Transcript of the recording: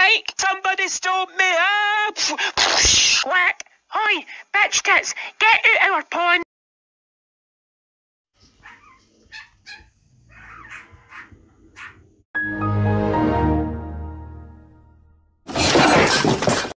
mate. Somebody stop me. up. whack. Hi, bitch tits, get out our pond.